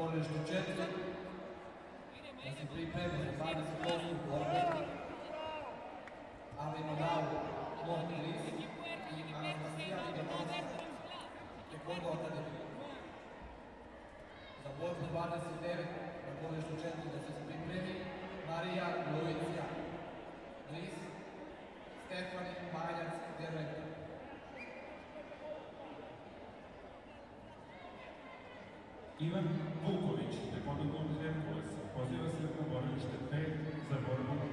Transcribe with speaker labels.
Speaker 1: bojištu 4. Da se pripremi za 28. borbu. Avemo Lau, Montelis i Anastasija. Za borbu 29 na 4 da se pripremi Marija. Lis, Stefani.
Speaker 2: Ivan Vuković, deponent Herkules, poziva se na boravište 5 za borbu u